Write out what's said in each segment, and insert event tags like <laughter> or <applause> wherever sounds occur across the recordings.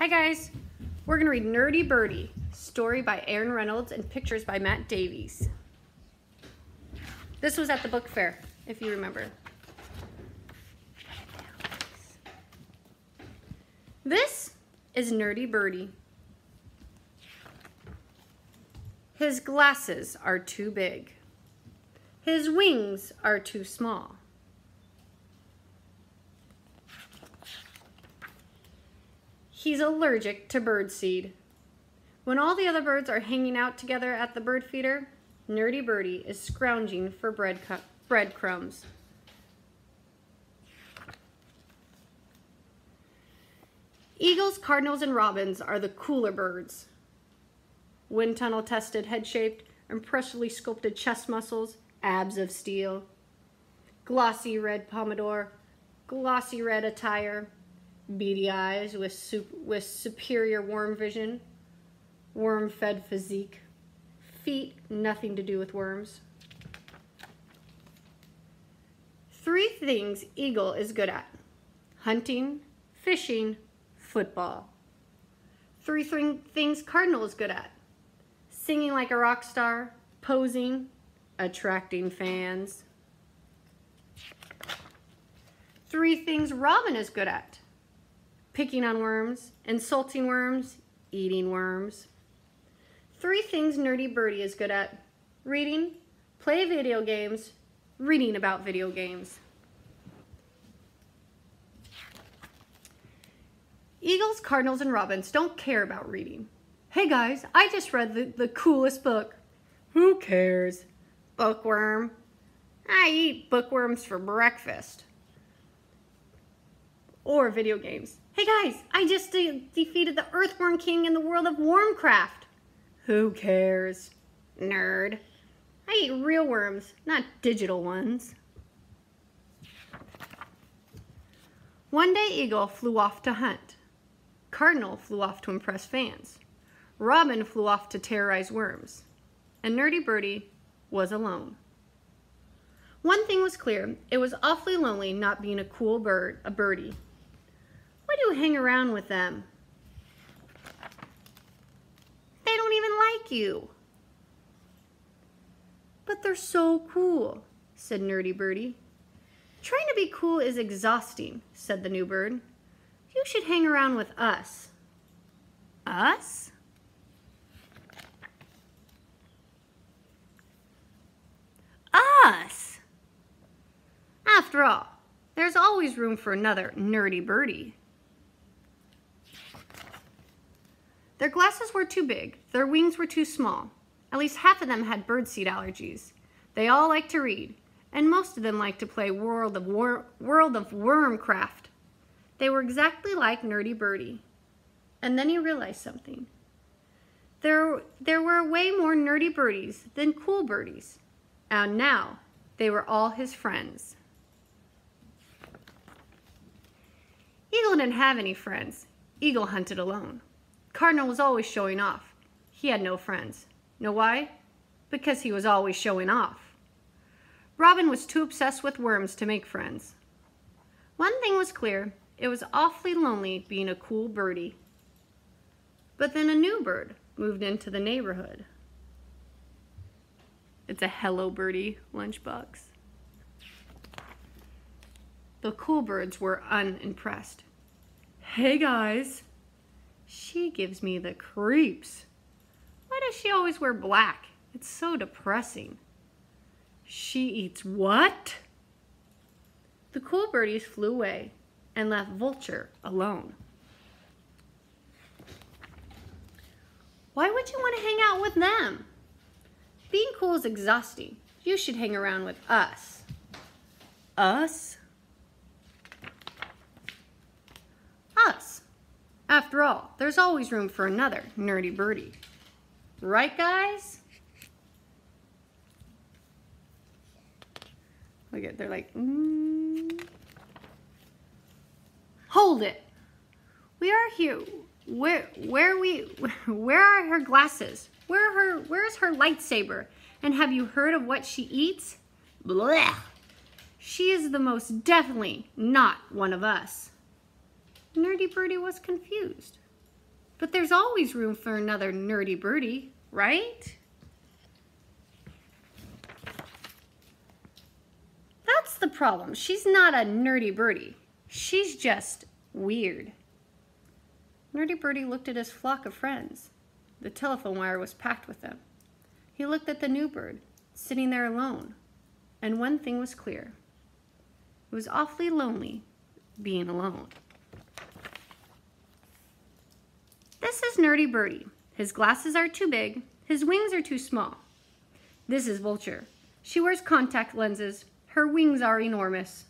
Hi guys, we're gonna read Nerdy Birdy, story by Aaron Reynolds and pictures by Matt Davies. This was at the book fair, if you remember. This is Nerdy Birdy. His glasses are too big. His wings are too small. He's allergic to birdseed. When all the other birds are hanging out together at the bird feeder, Nerdy Birdy is scrounging for bread breadcrumbs. Eagles, cardinals, and robins are the cooler birds. Wind tunnel tested, head shaped, impressively sculpted chest muscles, abs of steel. Glossy red pompadour, glossy red attire, beady eyes with, sup with superior worm vision, worm-fed physique, feet nothing to do with worms. Three things Eagle is good at. Hunting, fishing, football. Three th things Cardinal is good at. Singing like a rock star, posing, attracting fans. Three things Robin is good at picking on worms, insulting worms, eating worms. Three things Nerdy Birdy is good at. Reading, play video games, reading about video games. Eagles, Cardinals, and Robins don't care about reading. Hey guys, I just read the, the coolest book. Who cares? Bookworm. I eat bookworms for breakfast. Or video games. Hey guys, I just de defeated the Earthworm King in the world of Wormcraft. Who cares? Nerd. I eat real worms, not digital ones. One day Eagle flew off to hunt. Cardinal flew off to impress fans. Robin flew off to terrorize worms. And Nerdy Birdy was alone. One thing was clear, it was awfully lonely not being a cool bird, a birdie. You hang around with them? They don't even like you. But they're so cool, said Nerdy Birdy. Trying to be cool is exhausting, said the new bird. You should hang around with us. Us? Us! After all, there's always room for another nerdy birdie. Their glasses were too big, their wings were too small. At least half of them had birdseed allergies. They all liked to read, and most of them liked to play World of, Wor World of Wormcraft. They were exactly like Nerdy Birdy. And then he realized something. There, there were way more nerdy birdies than cool birdies. And now they were all his friends. Eagle didn't have any friends. Eagle hunted alone. Cardinal was always showing off. He had no friends. Know why? Because he was always showing off. Robin was too obsessed with worms to make friends. One thing was clear, it was awfully lonely being a cool birdie. But then a new bird moved into the neighborhood. It's a Hello Birdie lunchbox. The cool birds were unimpressed. Hey guys, she gives me the creeps. Why does she always wear black? It's so depressing. She eats what? The cool birdies flew away and left Vulture alone. Why would you want to hang out with them? Being cool is exhausting. You should hang around with us. Us? After all, there's always room for another nerdy birdie. Right, guys? Look at, they're like, mm. Hold it. We are here. Where, where we, <laughs> where are her glasses? Where her, where's her lightsaber? And have you heard of what she eats? Blech. She is the most definitely not one of us. Nerdy Birdy was confused. But there's always room for another nerdy birdie, right? That's the problem. She's not a nerdy birdie. She's just weird. Nerdy Birdie looked at his flock of friends. The telephone wire was packed with them. He looked at the new bird, sitting there alone, and one thing was clear. It was awfully lonely being alone. This is Nerdy Birdy. His glasses are too big, his wings are too small. This is Vulture. She wears contact lenses. Her wings are enormous.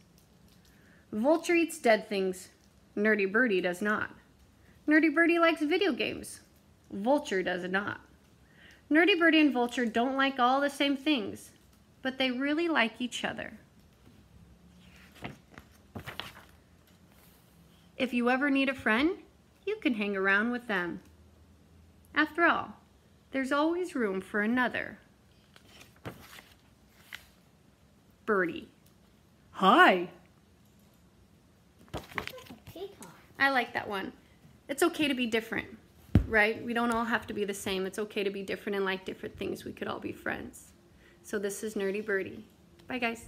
Vulture eats dead things. Nerdy Birdy does not. Nerdy Birdy likes video games. Vulture does not. Nerdy Birdy and Vulture don't like all the same things, but they really like each other. If you ever need a friend, you can hang around with them. After all, there's always room for another. Birdie. Hi. I like that one. It's okay to be different, right? We don't all have to be the same. It's okay to be different and like different things. We could all be friends. So this is Nerdy Birdy. Bye, guys.